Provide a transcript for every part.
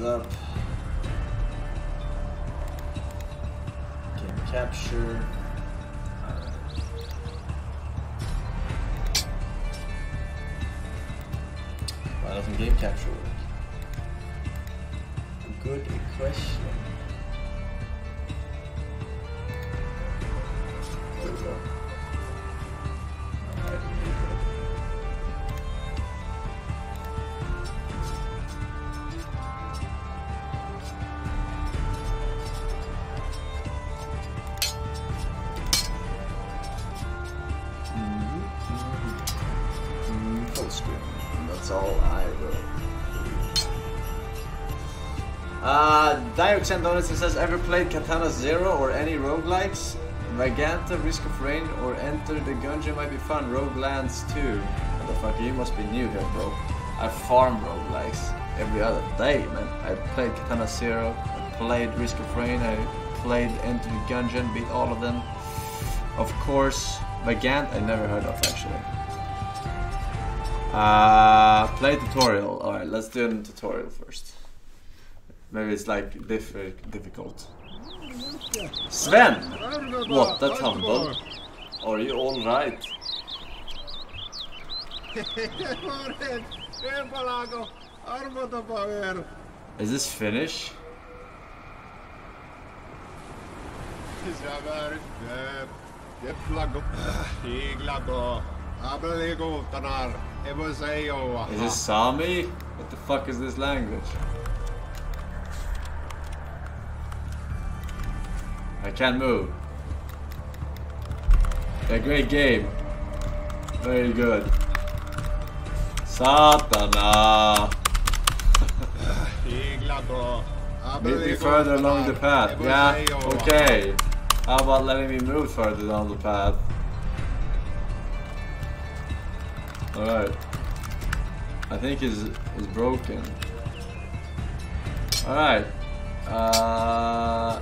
Up? Game capture. Why doesn't game capture work? Good question. There we go. $10 it says, ever played Katana Zero or any roguelikes? Magenta Risk of Rain, or Enter the Gungeon might be fun. Roguelands too. fuck you must be new here, bro. I farm roguelikes every other day, man. I played Katana Zero, I played Risk of Rain, I played Enter the Gungeon, beat all of them. Of course, Magenta. I never heard of actually. Uh, play tutorial. Alright, let's do a tutorial first. Maybe it's like diffi difficult. Sven! What the tumble? Are you alright? Empalaako, arvotapa weer. Is this Finnish? Sä väärit. Jeplago. Hiiglago. Abeliko tanar. Evo se joa. Is this Sami? What the fuck is this language? I can't move. A great game. Very good. Satana! Hiiglago. Maybe further along the path. Yeah, okay. How about letting me move further down the path? Alright. I think is is broken. Alright. Uh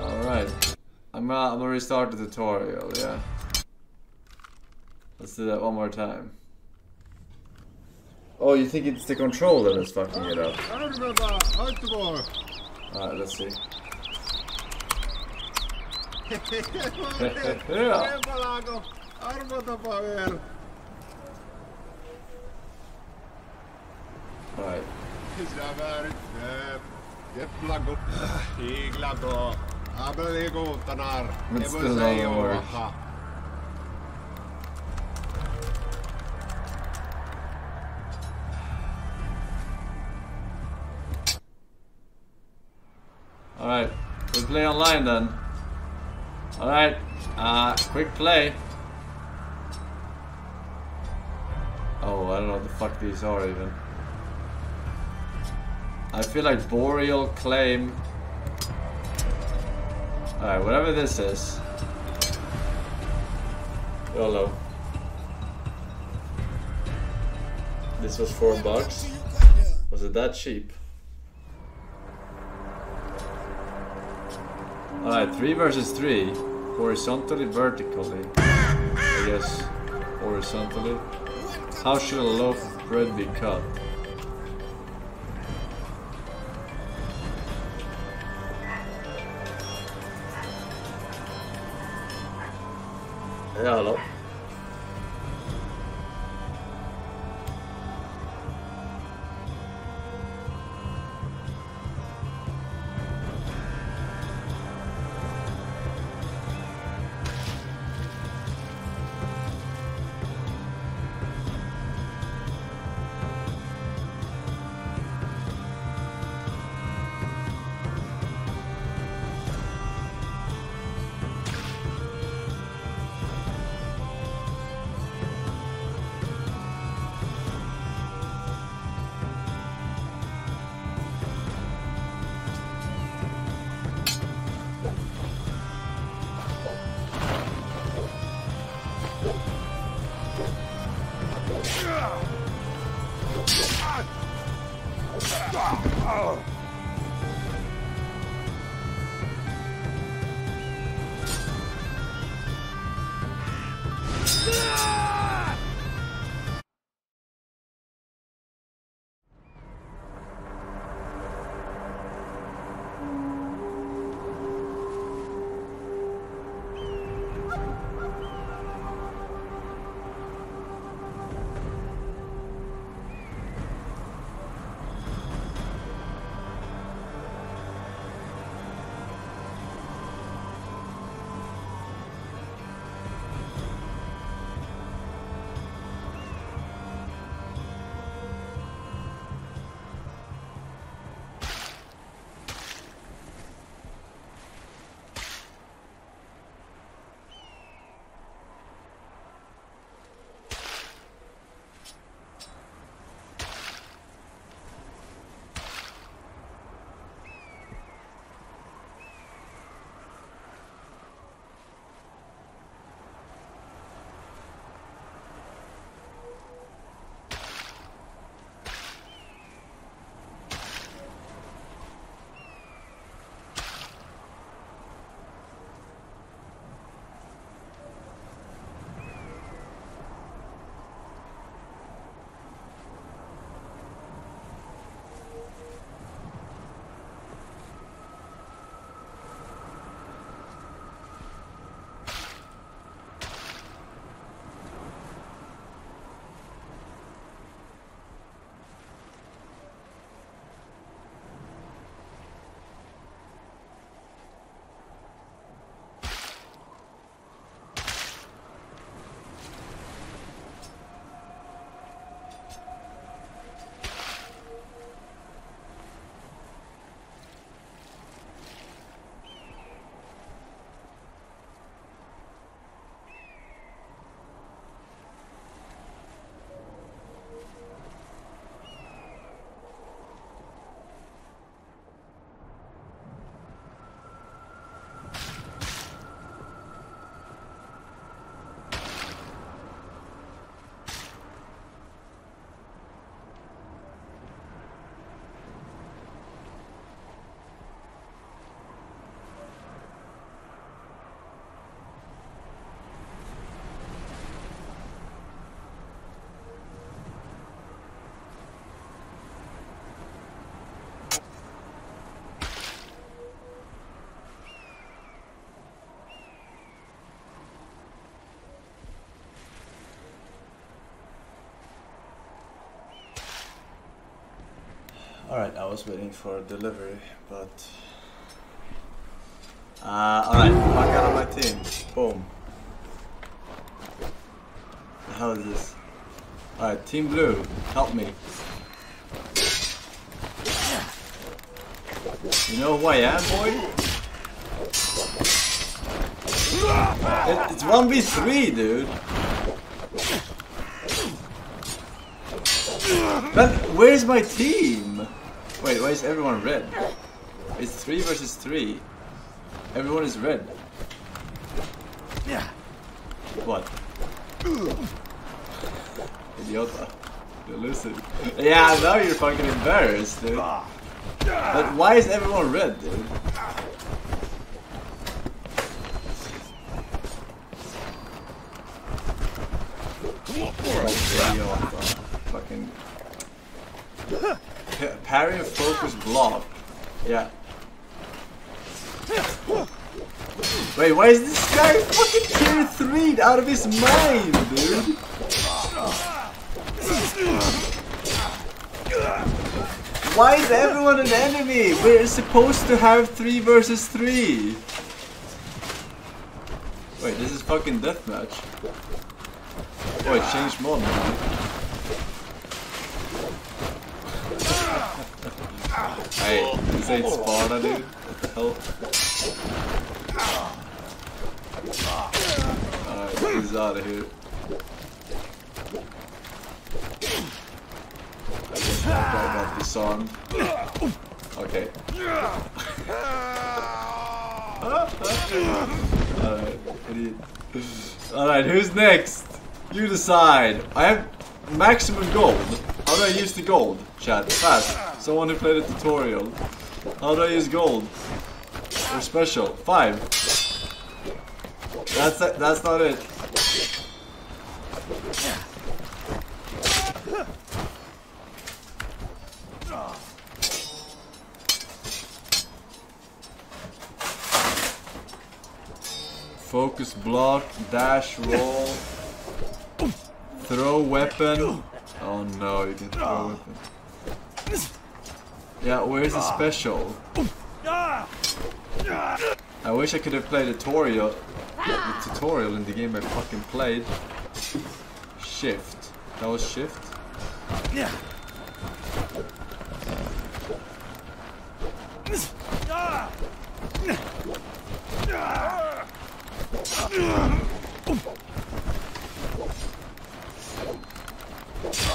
Alright. I'm gonna I'm gonna restart the tutorial, yeah. Let's do that one more time. Oh, you think it's the controller that's fucking it up? Arvota, oittuvo. Alright, let's see. Empalaako. Alright. Sä väärit. Jeplago. Hiiglago. Abeliko tanar. But Evo still work. joa. Alright, we'll play online then. Alright, uh, quick play. Oh, I don't know what the fuck these are even. I feel like Boreal Claim. Alright, whatever this is. YOLO. This was four bucks. Was it that cheap? Alright, three versus three. Horizontally, vertically. I guess horizontally. How should a loaf of bread be cut? 大家好 Alright, I was waiting for delivery, but... Uh, alright, fuck out of my team. Boom. The hell is this? Alright, Team Blue, help me. You know who I am, boy? It, it's 1v3, dude. But where's my team? Wait, why is everyone red? It's 3 versus 3. Everyone is red. Yeah. What? Idiota. You're losing. Yeah, now you're fucking embarrassed, dude. But why is everyone red, dude? Idiota. Fucking. Pa- Parry and focus block. Yeah. Wait, why is this guy fucking tier 3 out of his mind, dude? Why is everyone an enemy? We're supposed to have 3 versus 3. Wait, this is fucking deathmatch. Oh, it changed mode. Hey, this ain't Sparta, dude. What the hell? Alright, he's out of here. I guy got disarmed. Okay. Alright, idiot. Alright, who's next? You decide. I have maximum gold. How do I use the gold? Chat, fast. Someone who played a tutorial. How do I use gold? Or special? Five. That's that's not it. Focus block, dash roll, throw weapon. Oh no, you can throw weapon. Yeah, where's the ah. special? I wish I could have played a tutorial, the tutorial in the game I fucking played. Shift. That was shift? Yeah.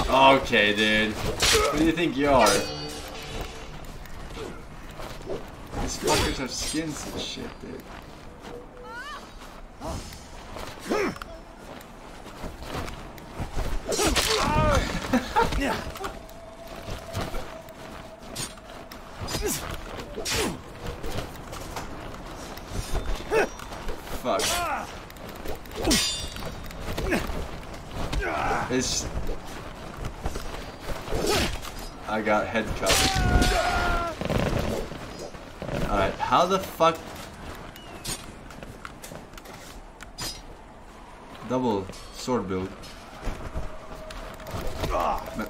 Okay, dude. Who do you think you are? Skins and shit, dude. Yeah. Fuck. It's. I got head cut. Alright, how the fuck. Double sword build. Ma-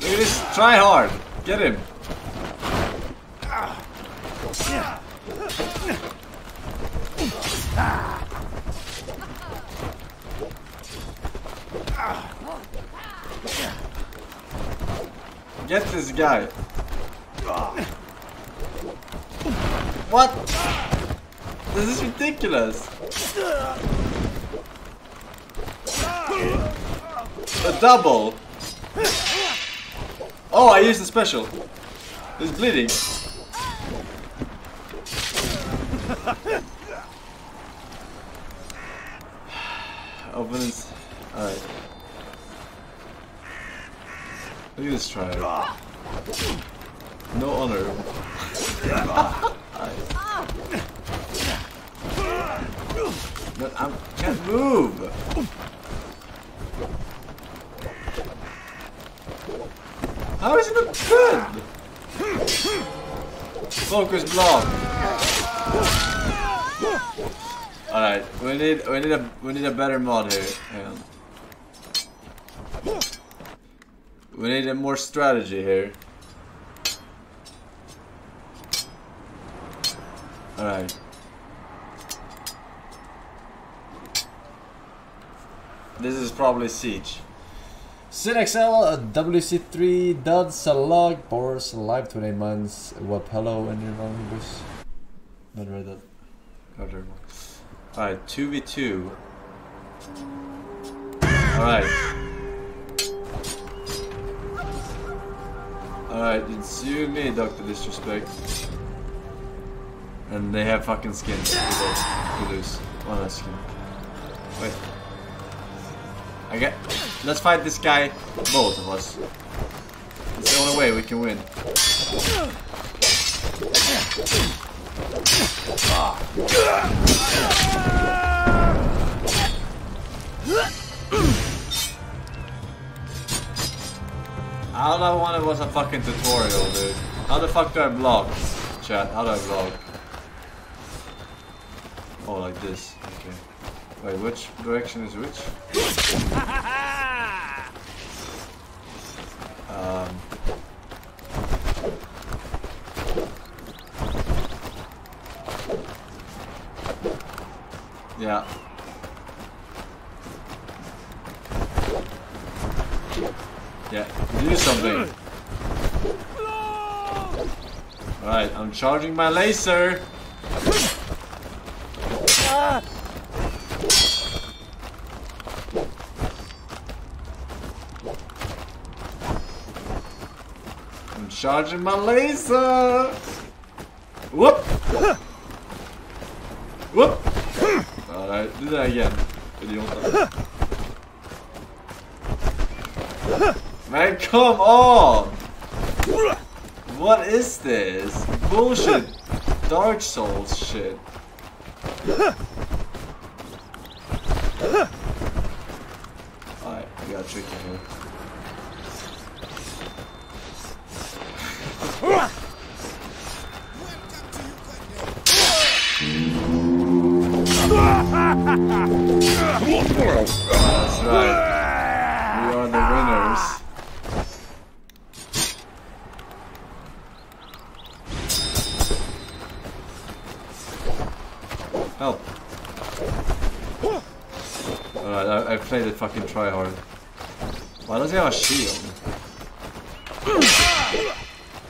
Look at this, try hard. Get him. Get this guy. What? This is ridiculous. A double. Oh, I used a special. Bleeding. Opponents. Alright. Look at this try. No honor. But I can't move. How is it not good? Focus block. Alright, we need we need a we need a better mod here. Hang on. We need a more strategy here. Alright. This is probably Siege. Uh, WC3, Dud, Salag, Boris, live 28 months, Wapello, and your Bus. Not read that. Got Alright, 2v2. Alright. Alright, it's you and me, Dr. Disrespect. And they have fucking skins. We lose. One less skin. Wait. I get. Let's fight this guy, both of us. It's the only way we can win. Ah. All I wanted was a fucking tutorial, dude. How the fuck do I block? Chat, how do I block? Oh, like this. Okay. Wait, which direction is which? Um. Yeah. Yeah, do something. Alright, I'm charging my laser. I'm charging my laser. Whoop. Whoop. Alright, do that again. Idiot. Man, come on! What is this? Bullshit. Dark Souls shit. Fucking try hard. Why does he have a shield?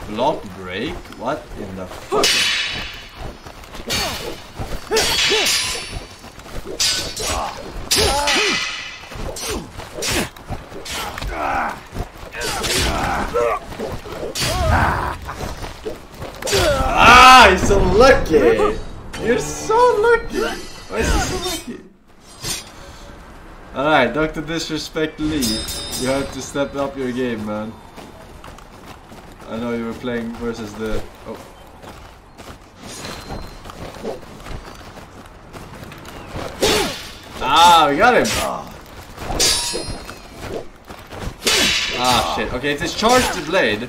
Block break? What in the fuck? Ah, you're so lucky! You're so lucky! Why is he so lucky? Alright, Dr. Disrespect Lee. You have to step up your game, man. I know you were playing versus the... Oh. Ah, we got him! Ah, shit. Okay, it's his charge to blade.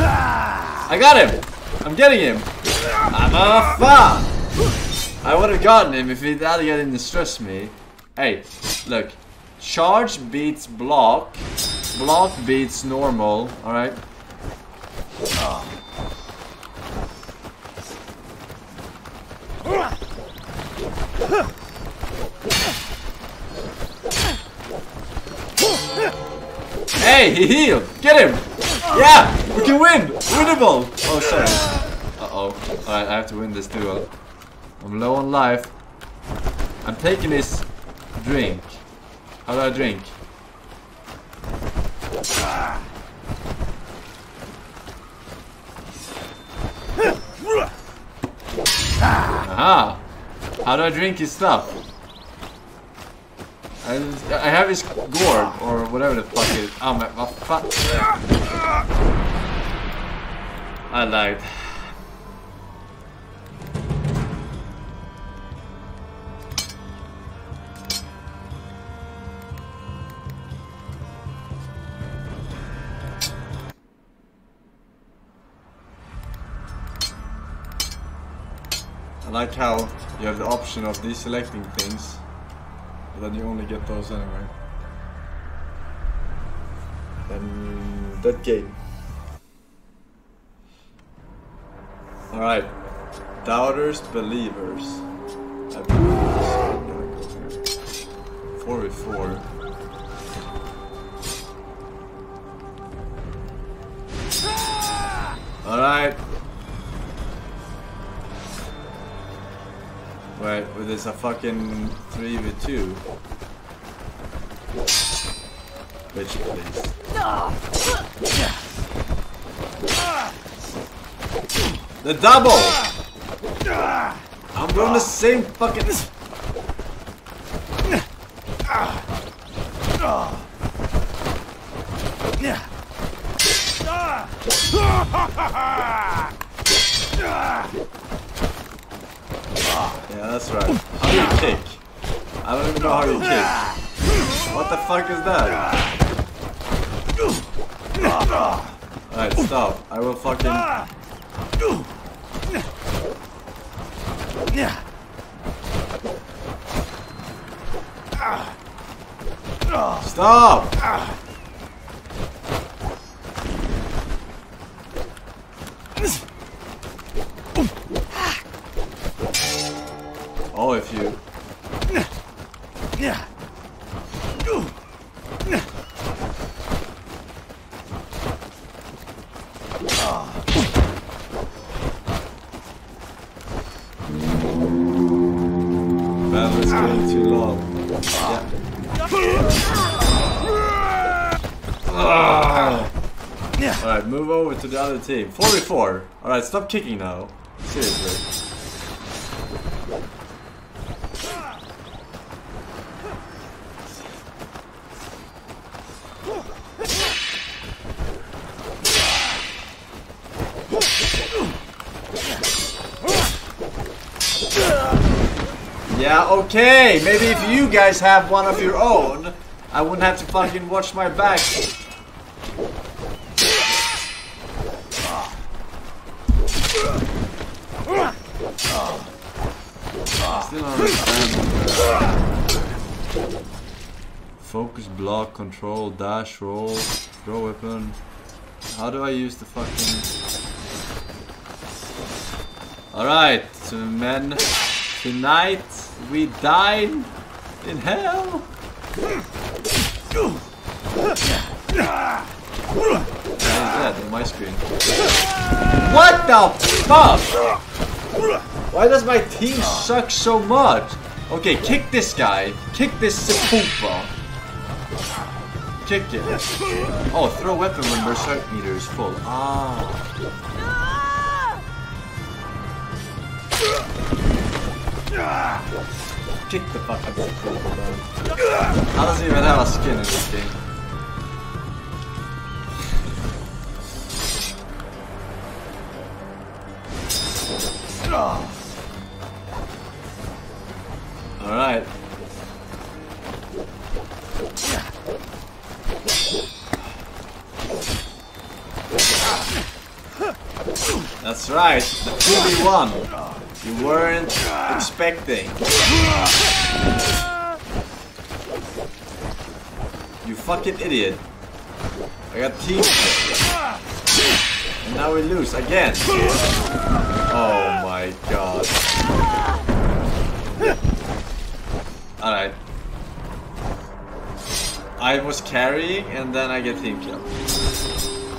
I got him! I'm getting him! I'm a fuck! I would have gotten him if he hadn't getting stress me. Hey, look. Charge beats block. Block beats normal, alright? Hey, he healed! Get him! Yeah! We can win! Winnable! Oh, sorry. Uh-oh. Alright, I have to win this duel. I'm low on life. I'm taking this drink. How do I drink? Aha! How do I drink his stuff? I, I have his gourd, or whatever the fuck it is. Oh my, oh, fuck. I lied. Like how you have the option of deselecting things, but then you only get those anyway. And that game. Alright. Doubters, believers. I believe 4 with 4. Alright. Wait, well, there's a fucking 3v2. Bitch, please. The double! I'm doing the same fucking... Yeah. Yeah, that's right. How do you kick? I don't even know how you kick. What the fuck is that? Alright, stop. I will fucking... Stop! Oh, if you... Man, it's getting too long. Yeah. Alright, move over to the other team. 44. Alright, stop kicking now. Seriously. Yeah, Maybe if you guys have one of your own, I wouldn't have to fucking watch my back. Focus, block, control, dash, roll, throw weapon. How do I use the fucking... Alright, men, tonight we dine in hell. My screen? What the fuck? Why does my team suck so much? Okay, kick this guy. Kick this Sepulpa. Kick it. Oh, throw weapon when berserk meter is full. Ah. Kick the fuck out of Sepulpa, man. How does he even have a skin in this game? Alright. That's right, the 2v1 you weren't expecting. You fucking idiot. I got team And now we lose again. Oh my god. Alright. I was carrying and then I get team kill.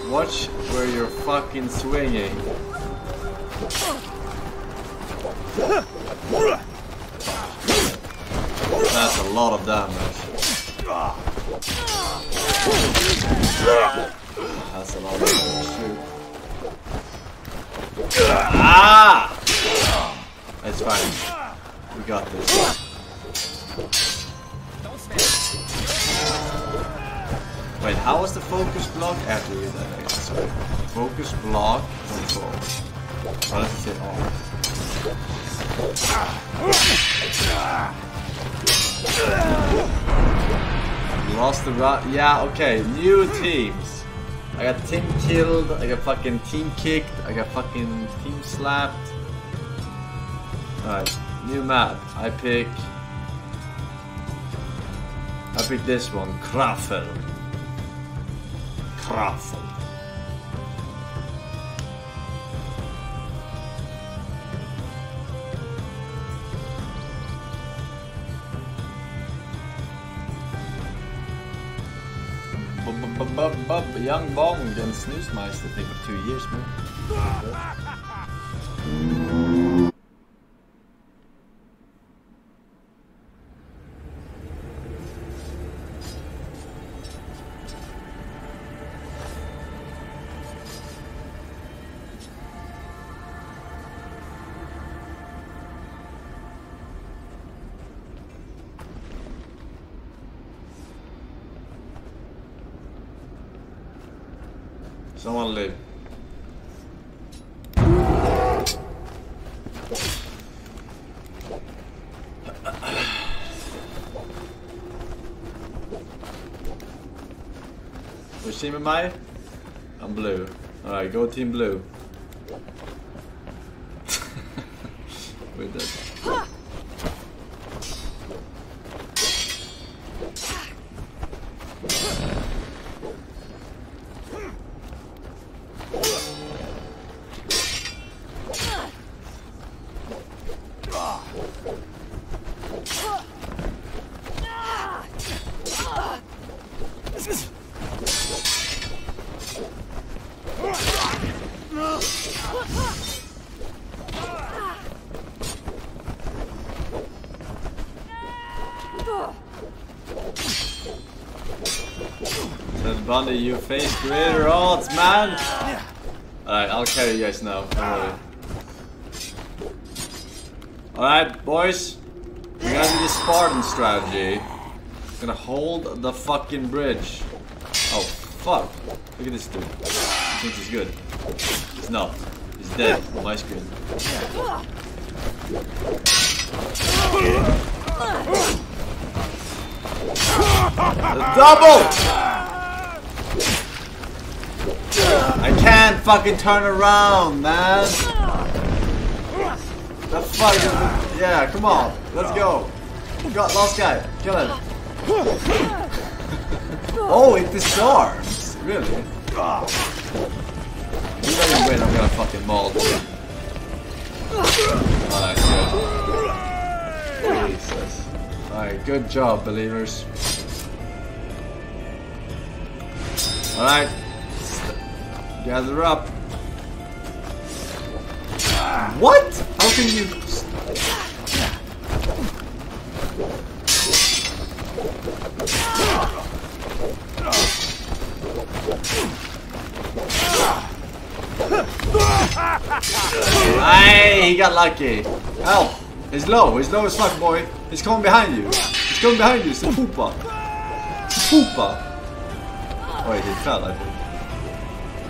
Watch where you're fucking swinging. That's a lot of damage. That's a lot of damage too. Ah! It's fine. We got this. Wait, how was the focus block? To read that again, sorry. Focus block control. How does it off? Lost the route. Yeah, okay. New teams. I got team killed. I got fucking team kicked. I got fucking team slapped. Alright, new map. I pick. I pick this one, Krafel. Krafel. Bub- bub- Young Bong and Snooze Meister take for two years, man. Team am I? I'm blue. Alright, go team blue. Face greater odds, man! Alright, I'll carry you guys now. Alright, boys. We're gonna do the Spartan strategy. Gonna hold the fucking bridge. Oh, fuck. Look at this dude. He thinks he's good. He's not. He's dead on my screen. Double! I fucking turn around, man. The fuck. Yeah, come on. Let's go. Got lost guy. Kill him. oh, it disarms. Really? You him win, I'm gonna fucking maul. Alright, good. Jesus. Alright, good job, believers. Alright. Gather up. What? How can you... Hey, he got lucky. Help! He's low. He's low as fuck, boy. He's coming behind you. He's coming behind you. It's a poopa. It's a poopa. Oh, wait, he fell, I think.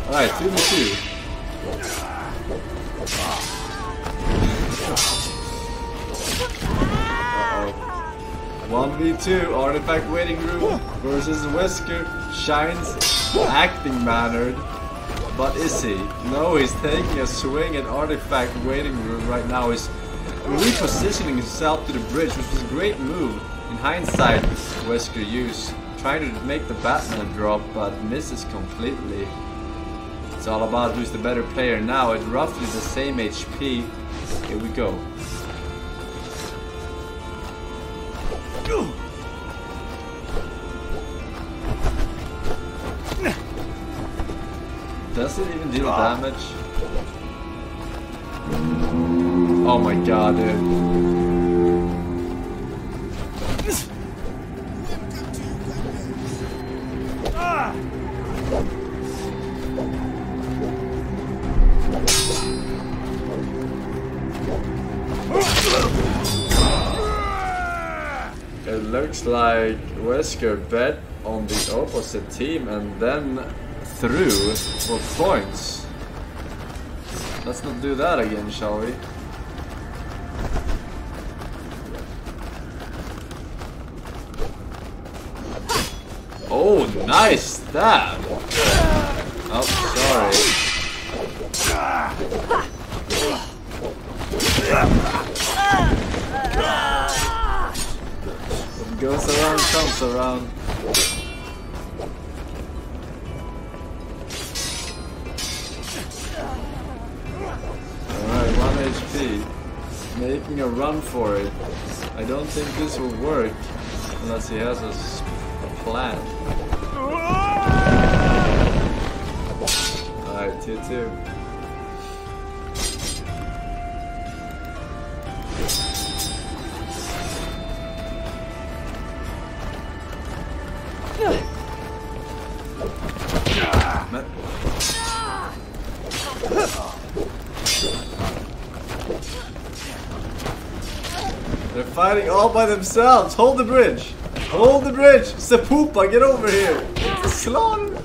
Alright, 2 v 2. Uh-oh. 1v2, Artifact Waiting Room versus Wesker. Shines acting mannered. But is he? No, he's taking a swing at Artifact Waiting Room right now. He's repositioning himself to the bridge, which was a great move. In hindsight, Wesker used trying to make the Batman drop, but misses completely. All about who's the better player now at roughly the same HP. Here we go. Does it even deal ah. damage? Oh my god, dude. It looks like Wesker bet on the opposite team and then threw for points. Let's not do that again, shall we? Oh, nice stab! Oh, sorry. Goes around, comes around. Alright, 1 HP. Making a run for it. I don't think this will work unless he has a plan. Alright, 2 by themselves. Hold the bridge. Hold the bridge. Sepoopa, get over here. Slaughter.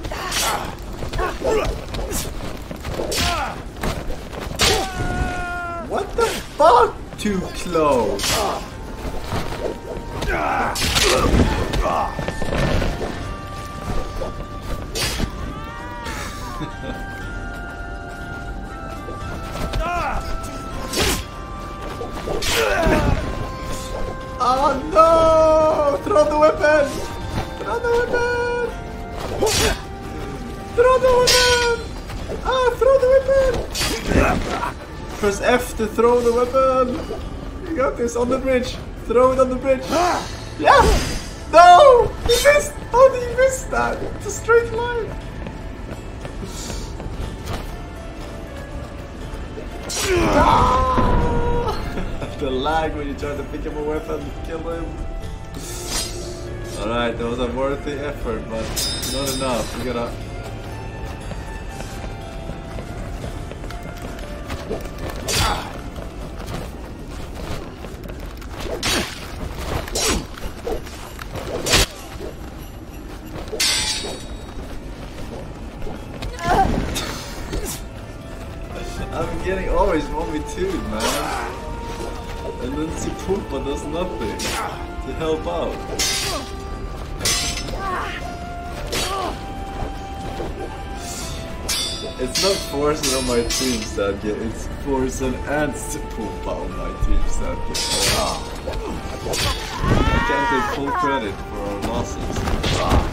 What the fuck? Too close. F to throw the weapon! You got this on the bridge! Throw it on the bridge! Yeah! No! You missed! How did you miss that? It's a straight line! the lag when you try to pick up a weapon, kill him. Alright, that was a worthy effort, but not enough. We gotta. Help out. It's not Forsen on my team, Sadge. It's Forsen and Sepoopa on my team, Sadge. Ah. I can't take full credit for our losses. Ah.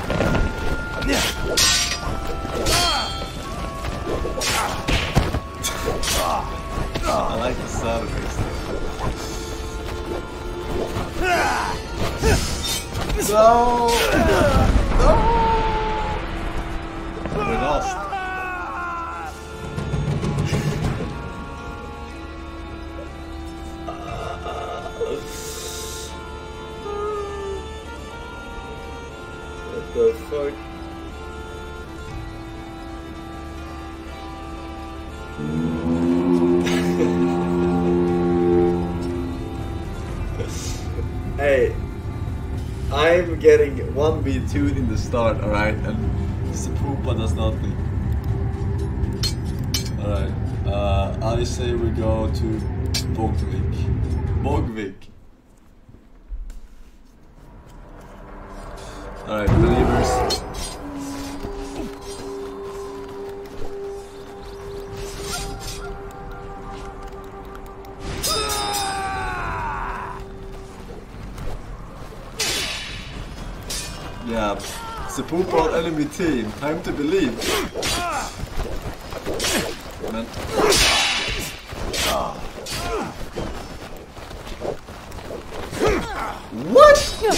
Ah. I like the sound effects. No! No! 1v2 in the start, alright, and Sepoopa does nothing. Alright, uh, I say we go to Bogvik. Bogvik. Alright, believers. Sepoopa on enemy team. Time to believe. Men. What? You're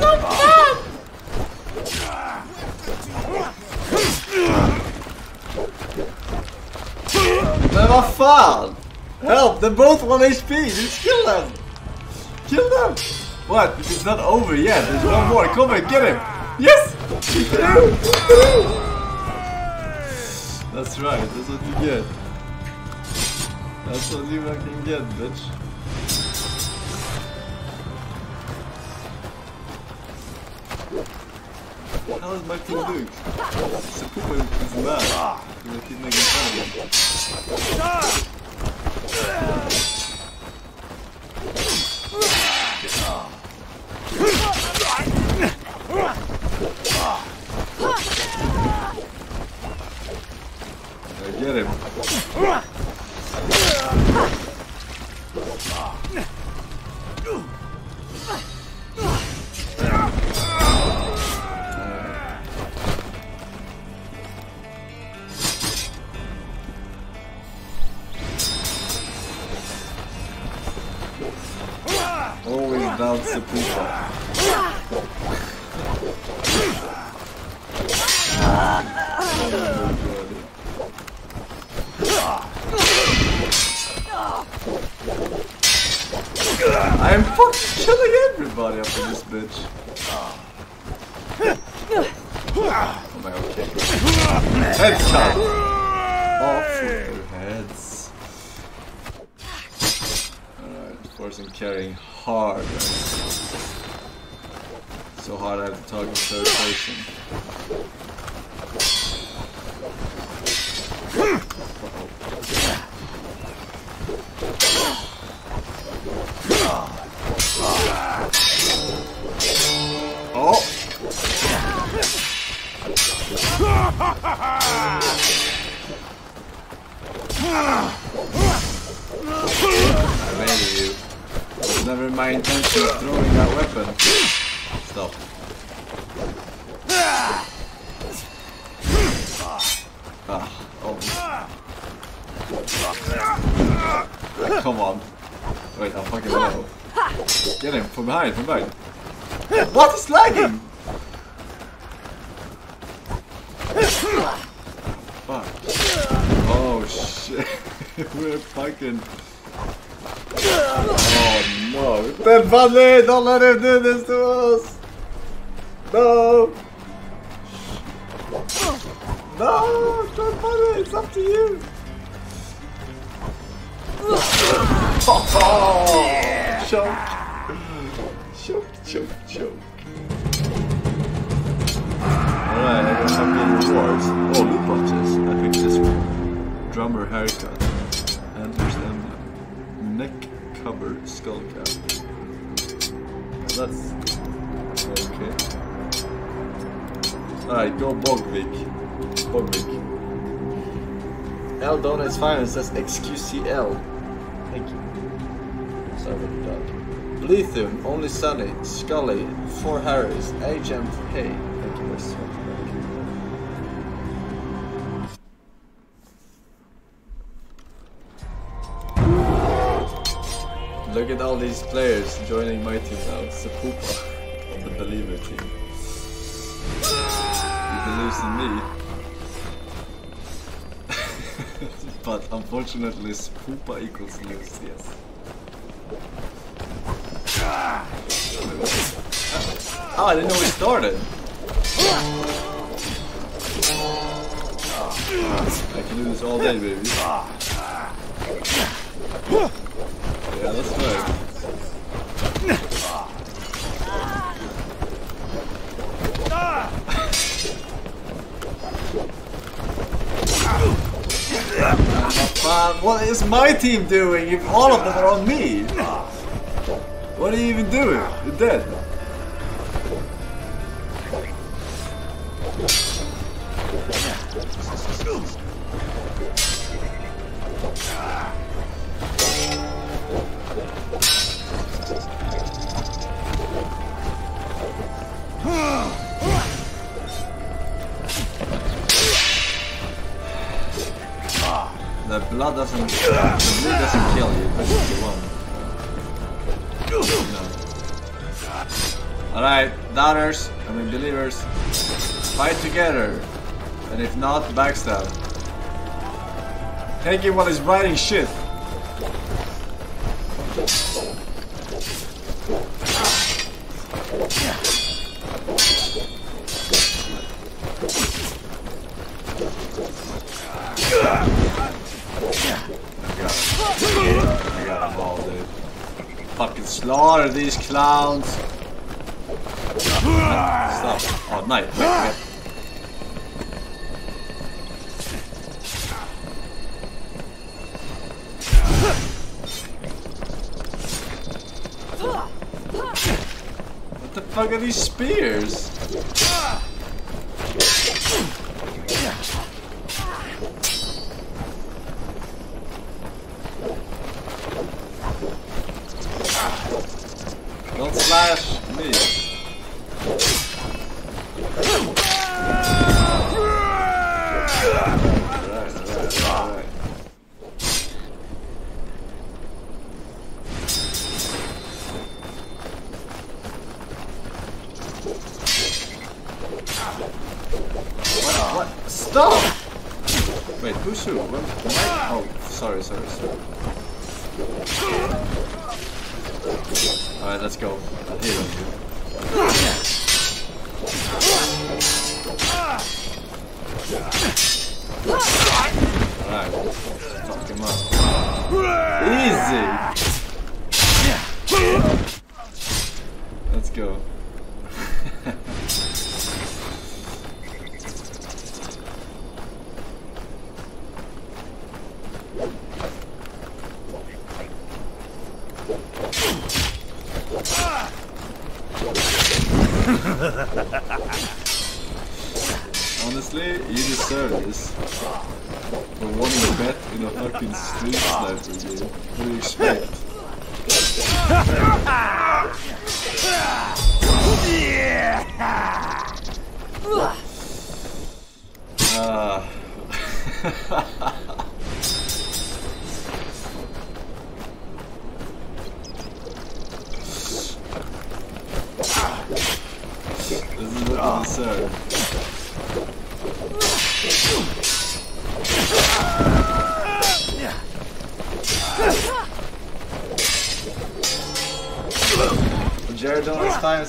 so bad! Men vad fan! Help! They're both 1 HP! Just kill them! Kill them! What? It's not over yet. There's one more. Come on, get him! Yes! That's right. That's what you get. That's what you fucking get, bitch. How is my team doing? Sepoopa is mad. Ah, He's keep making fun of him. Yeah! Headshot! Off your heads. Alright, Forsen carrying hard. So hard I have to in third person. From behind, from behind. What is lagging? Fuck. Oh shit. We're fucking. Oh no. Dead Bunny! Don't let him do this to us! No! No! Dead Bunny, it's up to you! Oh! Choke! Choke, choke. Alright, I got some rewards. Oh, loot boxes. I picked this one. Drummer haircut. Enters emblem. Neck cover skull cap. That's okay. Alright, go Bogvik. Bogvik. L donates finance says XQCL. Thank you. Sorry for the dog. Bleethum, Only Sunny, Scully, Four Harris, Agent Hey. Thank you. Look at all these players joining my team now. It's a poopa on the Believer team. He believes in me. but unfortunately, Spoopa equals lose, yes. Oh, I didn't know we started. I can do this all day, baby. Yeah, right. Man, what is my team doing if all of them are on me? What are you even doing? Dead. Thank you while he's writing shit. I got them all, dude. Fucking slaughter these clowns. Stop. Oh, nice. What the fuck are these spears? Ah.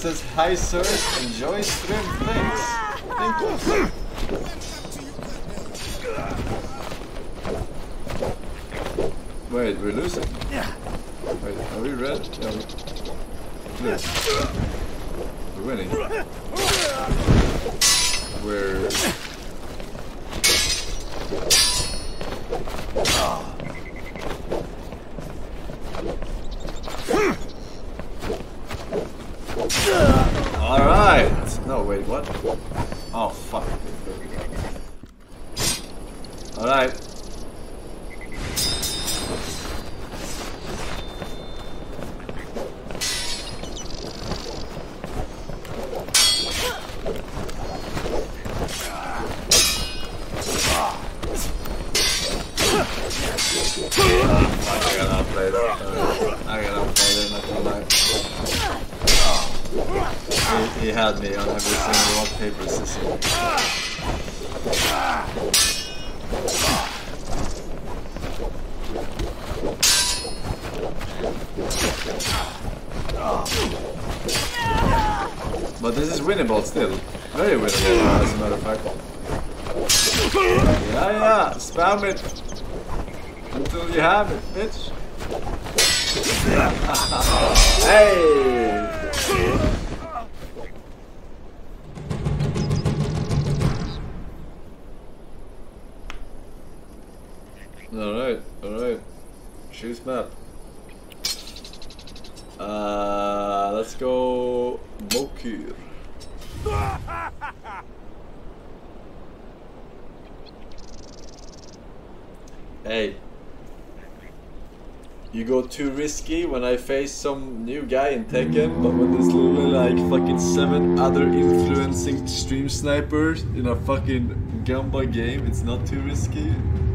Says, Hi sirs, enjoy stream, thanks. Thank you. Wait, we're losing. Yeah. Wait, are we red? Yeah, we... Blue. We're winning. We're... Alright! No, wait, what? Oh, fuck. Alright. I gotta outplay that. Uh, I gotta outplay that, not gonna lie. Oh. He, he had me on every single rock, paper, scissors. But this is winnable still. Very winnable, as a matter of fact. Yeah, yeah, spam it. Until you have it, bitch. hey! Alright, alright. Choose map. Uh, let's go Mokir. Hey. You go too risky when I face some new guy in Tekken, but when there's literally like fucking seven other influencing stream snipers in a fucking Gamba game, it's not too risky?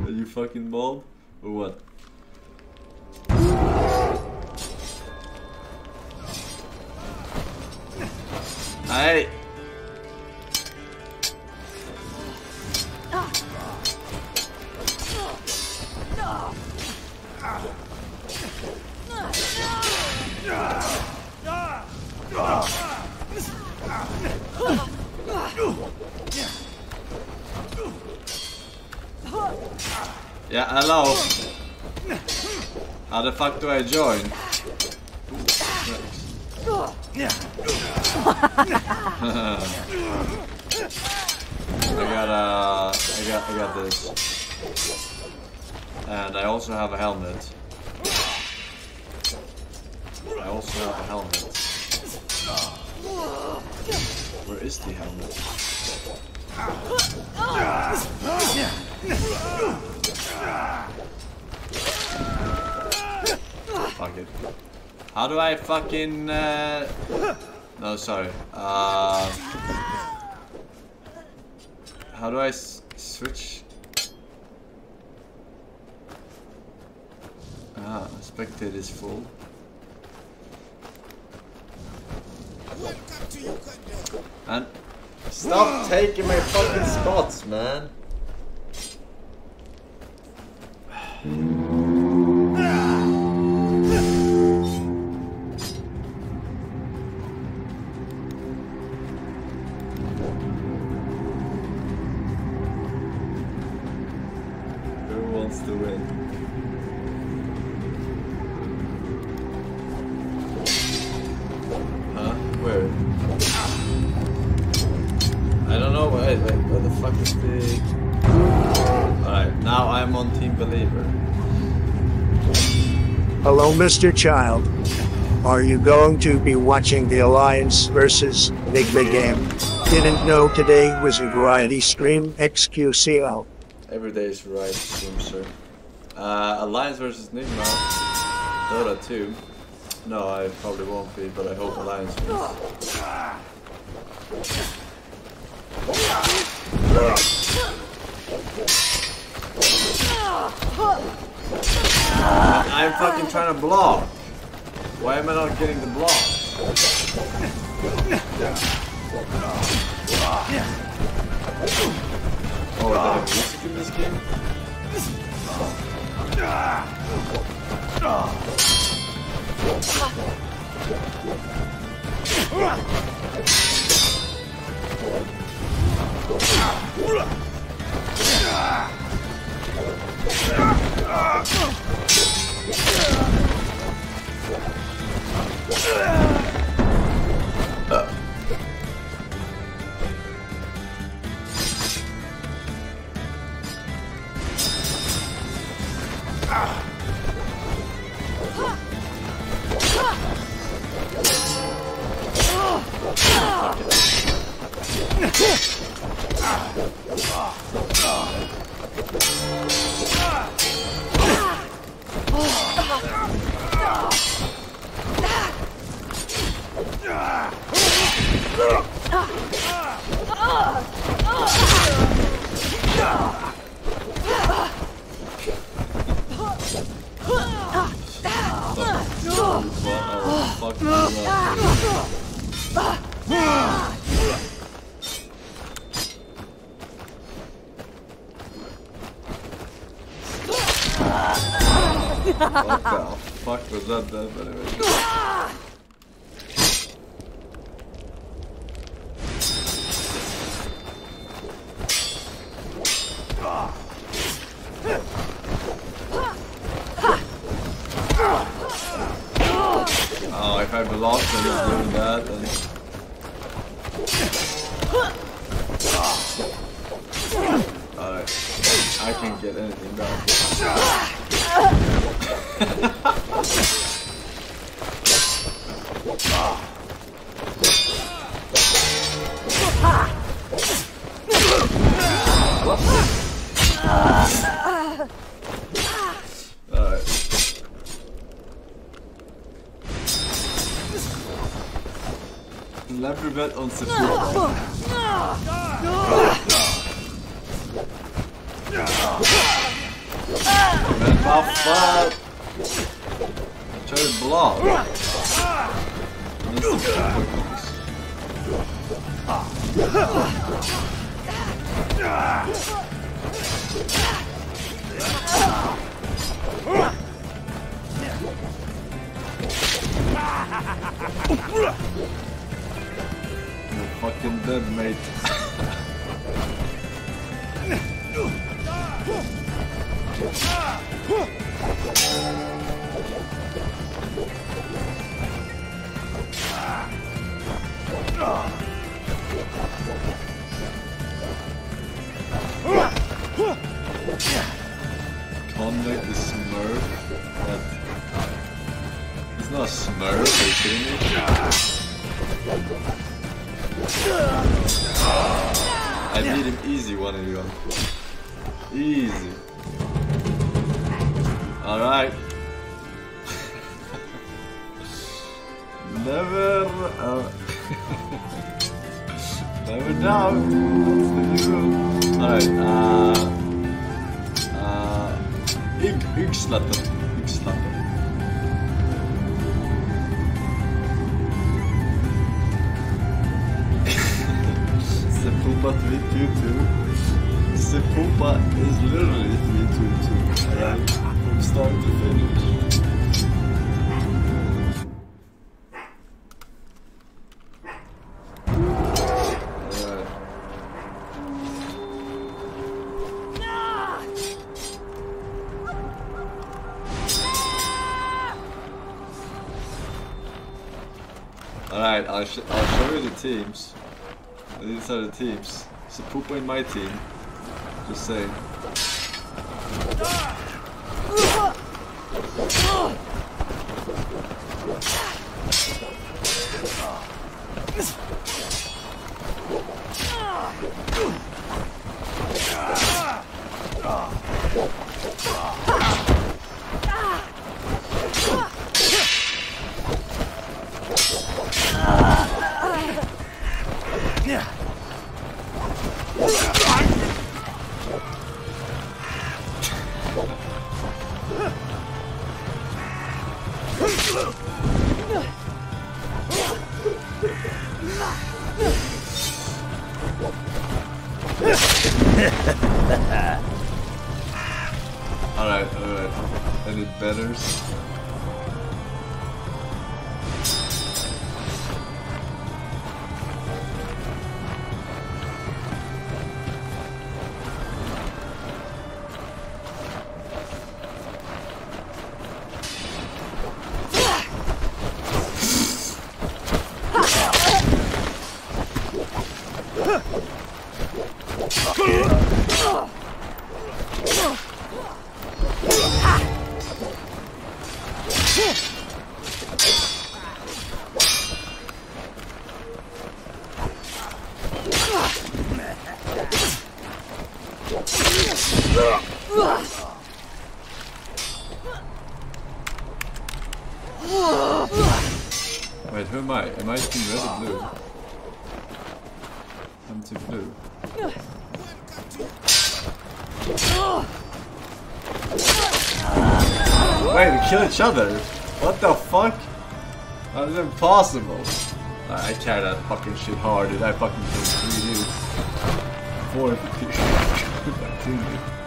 Are you fucking bald? Or what? Hey! How the fuck do I join? I got uh, I got I got this, and I also have a helmet. Fucking uh... No, sorry. Uh... How do I switch? Ah, spectate is full. And stop taking my fucking spots, man. Mr. Child. Are you going to be watching the Alliance versus Big Big Game? Didn't know today was a variety stream XQCL. Every day is variety stream, sir. Uh, Alliance versus Nigma. Dota 2. No, I probably won't be, but I hope Alliance wins. I'm fucking trying to block. Why am I not getting the block? Oh, have music in this game? Ah! Oh, fuck What the fuck was that then? But anyway. Oh, if I block him doing that, then... Alright, I can get anything done. Bet on. Men Kör du blad? Missar Pokémons. You're fucking dead, mate. Convict the Smurf. That... He's not Smurf? I beat him easy one of you. Easy. Alright. Never. Uh, never doubt. The. Alright, uh. Uh. Ygg, Yggslatten. Yggslatten. Sepupa 322. Sepupa is literally 322. right? Start to finish. Alright. I'll, sh I'll show you the teams. These are the teams. So Poopa in my team. Just saying. Yeah. Wait, who am I? Am I team red or blue? I'm team blue. Wait, we kill each other? What the fuck? That is impossible. I tried that fucking shit hard, dude. I fucking killed three dudes. Four two dudes.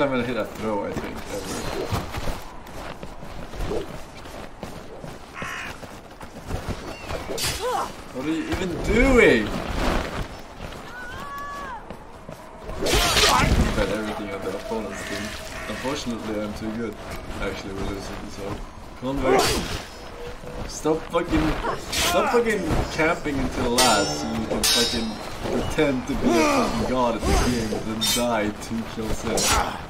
Still haven't hit a throw, I think, ever. What are you even doing? You bet everything on the opponent's team. Unfortunately, I'm too good. Actually, we're losing, so... Convert. Stop fucking... Stop fucking camping until last so you can fucking pretend to be a fucking god at this game and then die two kills in.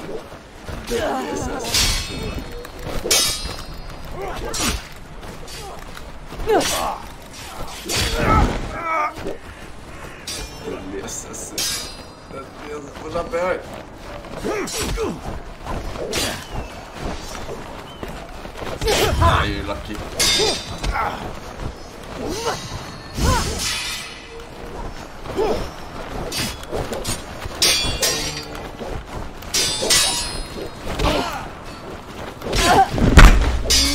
build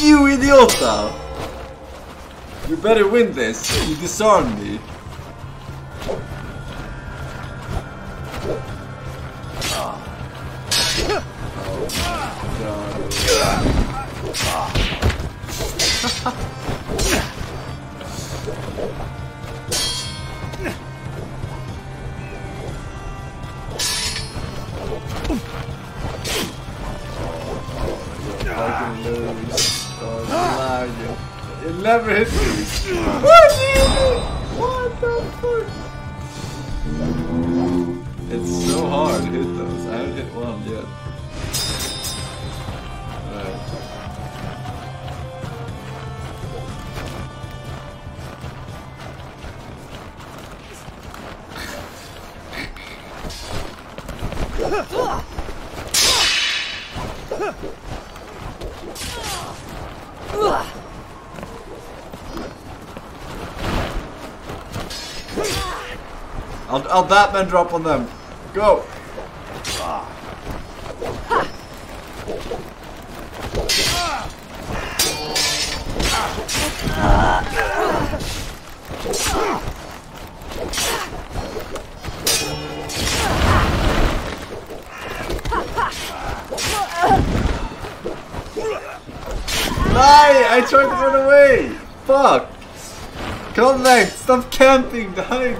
You idiota! You better win this. You disarm me. I'll, Batman drop on them. Go! Die! I tried to run away! Fuck! Contact! Stop camping the high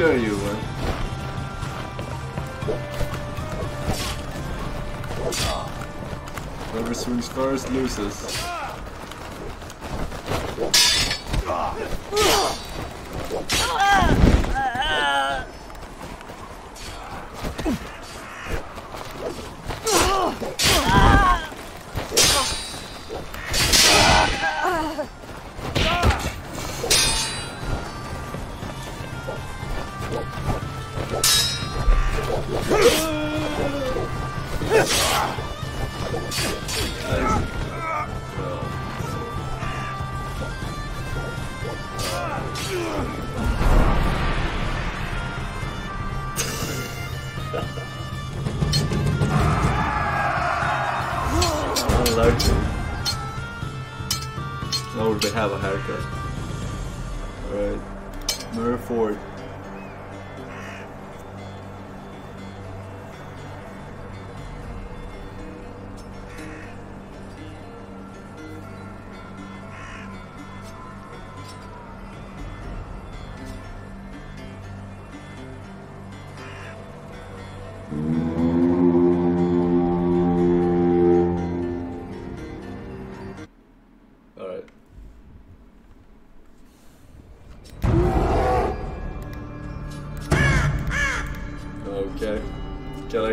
Sure you were. Whoever swings first loses. I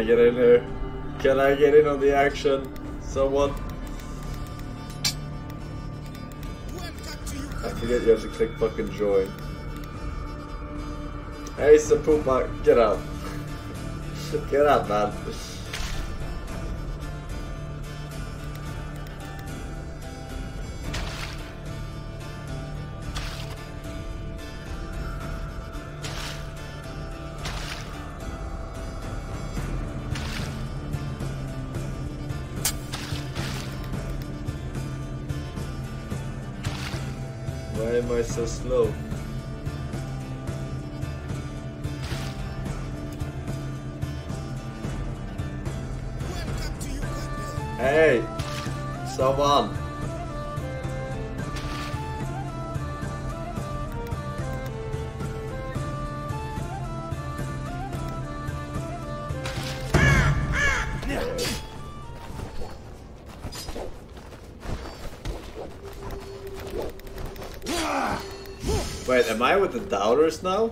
get in here? Can I get in on the action? Someone? I forget you have to click fucking join. Hey Sapupa, get out. get out, man. Why am I so slow? Hey! Someone! With the doubters now?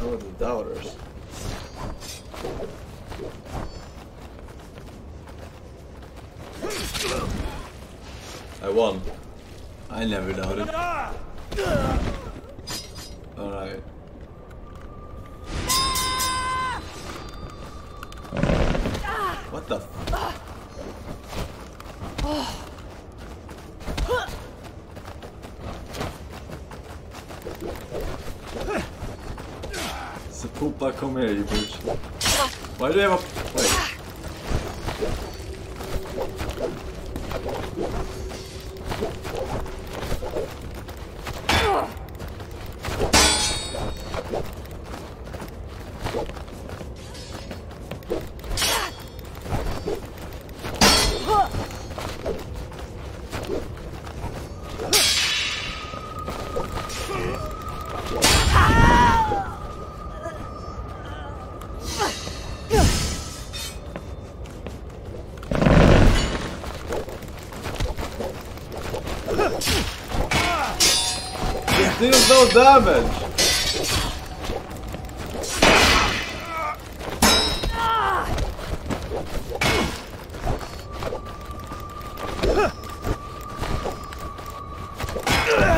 I'm with the doubters. I won. I never doubted. Sapupa, come here, you bitch. No damage!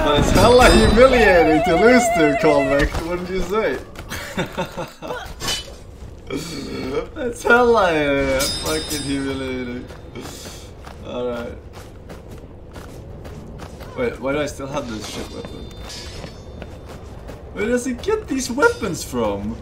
But it's hella humiliating to lose to, Convex, wouldn't you say? That's hella uh, fucking humiliating. Alright. Wait, why do I still have this shit weapon? Where does he get these weapons from?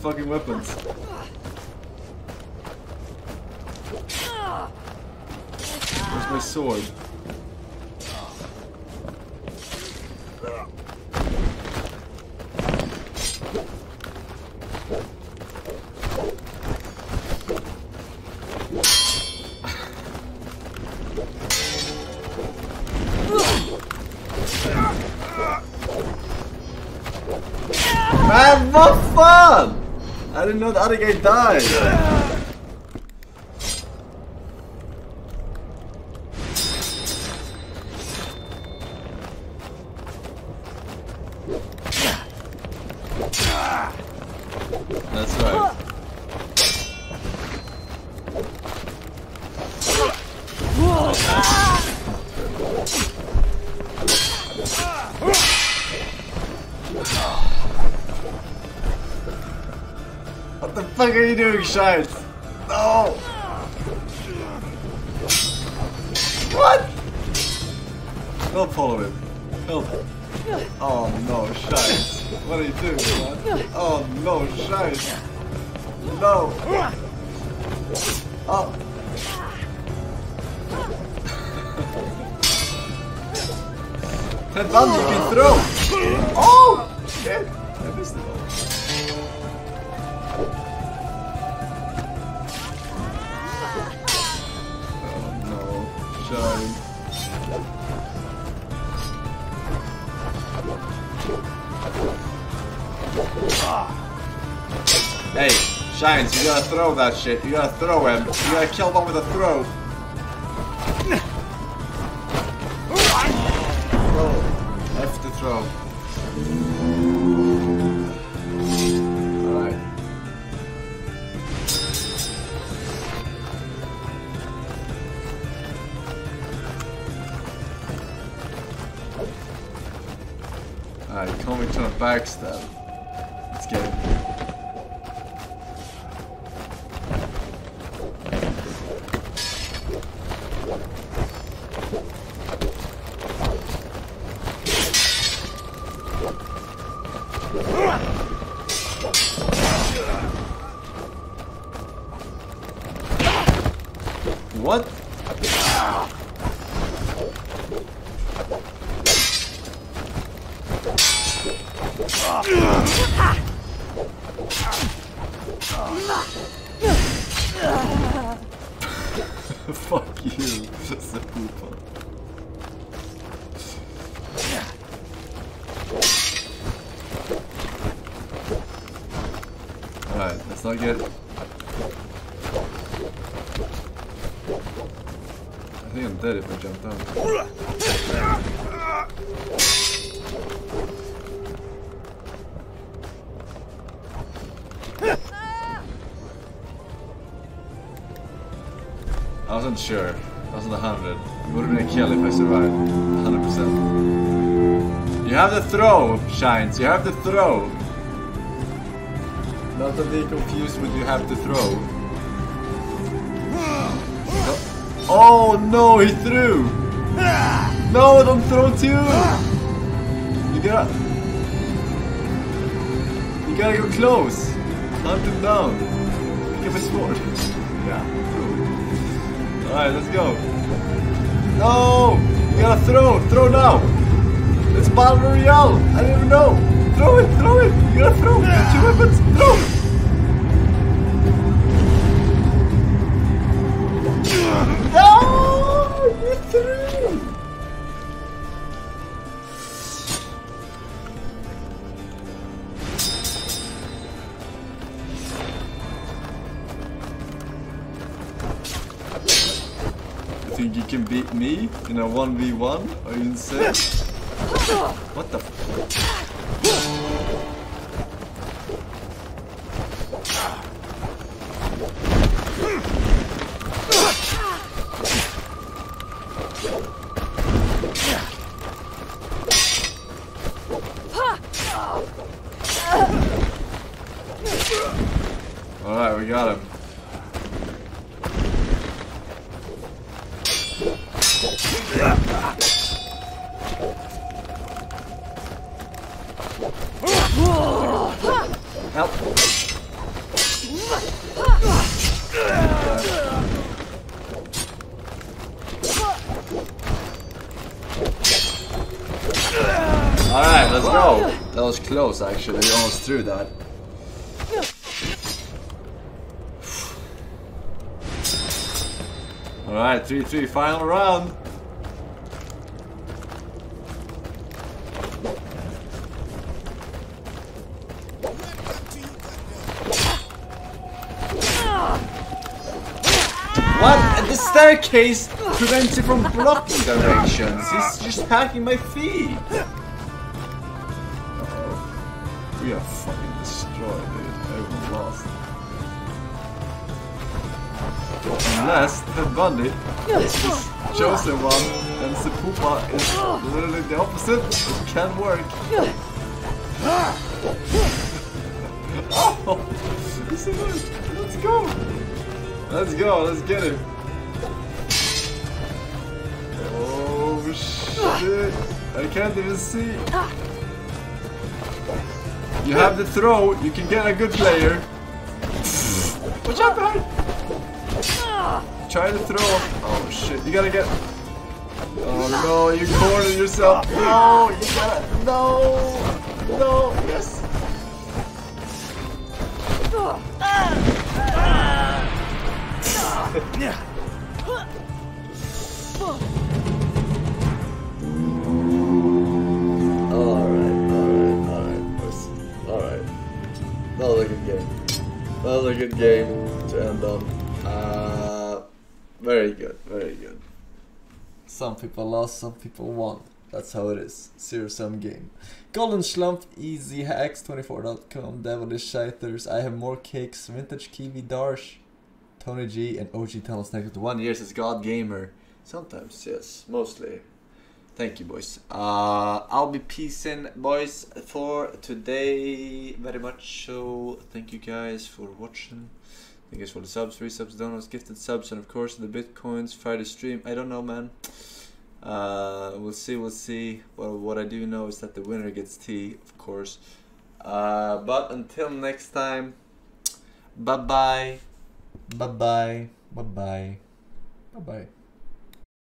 Fucking weapons? Where's my sword? I didn't know the Fuck are you doing, Shines? No! What? Don't follow him. Help. Oh no, Shines. What are you doing, man? Oh no, Shines. No. Oh. Ted Bundy can throw. Oh! Shit. Hey, Shines, you gotta throw that shit. You gotta throw him. You gotta kill one with a throw. Throw. F to throw. Alright. Alright, a backstab. You have the throw, Shines. You have the throw. Not to be confused with you have to throw. Oh no, he threw! No, don't throw too! You gotta... You gotta go close! Hunt him down! Pick up a sword. Yeah. Alright, let's go. No! You gotta throw! Throw now! It's Battle Royale. I don't even know. Throw it, throw it. You gotta throw it. Get your weapons. Throw it. No! You threw! You think you can beat me in a 1v1? Are you insane? What the actually, we almost threw that. Alright, 3-3, final round. What? The staircase prevents you from blocking directions. He's just hacking my feet. We are fucking destroyed, dude. Everyone lost. Unless Ted Bundy is this chosen one and the Sepupa is literally the opposite, it can work. oh, it. Let's go. Let's go, let's get him. Oh shit. I can't even see. You have the throw, you can get a good player. Watch out behind! Try to throw. Oh shit, you gotta get. Oh no, you cornered yourself. No, you gotta. No! No, yes! Alright, good game. That was a good game to end on. Uh, very good, very good. Some people lost, some people won. That's how it is. Zero sum game. Golden Schlump, Easy Hacks, 24.com, Devilish Shiters, I Have More Cakes, Vintage Kiwi Darsh, Tony G, and OG Tunnels next to one year says God Gamer. Sometimes, yes, mostly. Thank you, boys. Uh, I'll be peacing, boys, for today very much. So, thank you guys for watching. Thank you guys for the subs, free subs, downloads, gifted subs, and of course the bitcoins. Friday stream. I don't know, man. Uh, we'll see. We'll see. Well, what I do know is that the winner gets tea, of course. Uh, but until next time, bye bye. Bye bye. Bye bye. Bye bye.